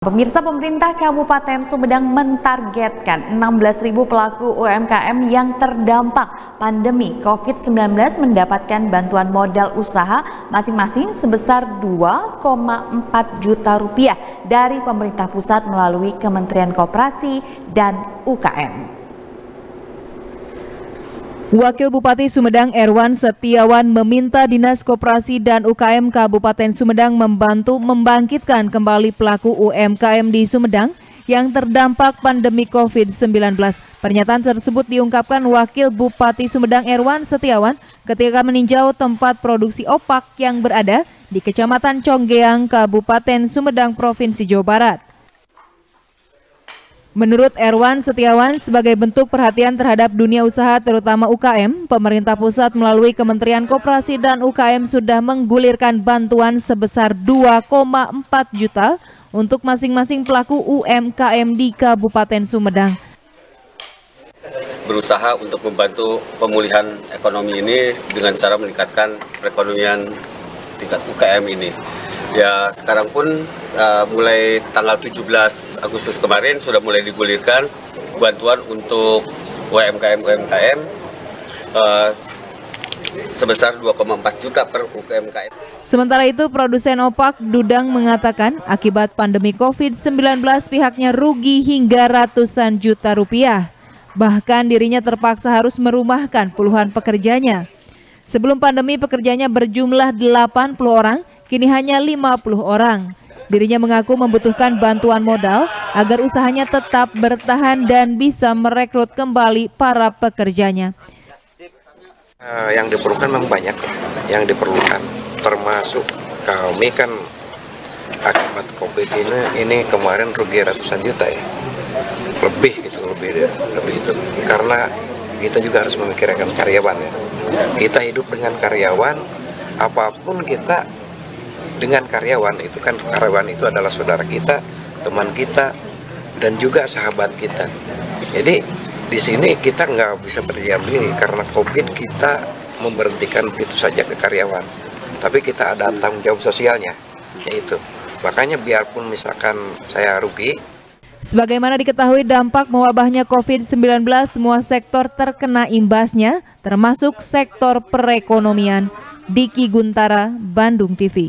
Pemirsa pemerintah Kabupaten Sumedang mentargetkan 16.000 pelaku UMKM yang terdampak pandemi COVID-19 mendapatkan bantuan modal usaha masing-masing sebesar 2,4 juta rupiah dari pemerintah pusat melalui Kementerian Koperasi dan UKM. Wakil Bupati Sumedang Erwan Setiawan meminta Dinas Koperasi dan UKM Kabupaten Sumedang membantu membangkitkan kembali pelaku UMKM di Sumedang yang terdampak pandemi COVID-19. Pernyataan tersebut diungkapkan Wakil Bupati Sumedang Erwan Setiawan ketika meninjau tempat produksi opak yang berada di Kecamatan Conggeang, Kabupaten Sumedang, Provinsi Jawa Barat. Menurut Erwan Setiawan, sebagai bentuk perhatian terhadap dunia usaha terutama UKM, pemerintah pusat melalui Kementerian Koperasi dan UKM sudah menggulirkan bantuan sebesar 2,4 juta untuk masing-masing pelaku UMKM di Kabupaten Sumedang. Berusaha untuk membantu pemulihan ekonomi ini dengan cara meningkatkan perekonomian tingkat UKM ini. Ya sekarang pun uh, mulai tanggal 17 Agustus kemarin sudah mulai digulirkan bantuan untuk UMKM UMKM uh, sebesar 2,4 juta per UMKM. Sementara itu, produsen opak Dudang mengatakan akibat pandemi COVID-19 pihaknya rugi hingga ratusan juta rupiah. Bahkan dirinya terpaksa harus merumahkan puluhan pekerjanya. Sebelum pandemi pekerjanya berjumlah 80 orang kini hanya 50 orang. Dirinya mengaku membutuhkan bantuan modal agar usahanya tetap bertahan dan bisa merekrut kembali para pekerjanya. Uh, yang diperlukan memang banyak ya, yang diperlukan termasuk kami kan akibat COVID ini ini kemarin rugi ratusan juta ya, lebih gitu lebih lebih itu karena kita juga harus memikirkan karyawan ya. Kita hidup dengan karyawan, apa pun kita dengan karyawan itu kan karyawan itu adalah saudara kita, teman kita, dan juga sahabat kita. Jadi di sini kita nggak bisa berdiam diri karena COVID kita memberhentikan begitu saja ke karyawan. Tapi kita ada tanggung jawab sosialnya, yaitu makanya biarpun misalkan saya rugi. Sebagaimana diketahui dampak mewabahnya COVID-19, semua sektor terkena imbasnya, termasuk sektor perekonomian. Diki Guntara, Bandung TV.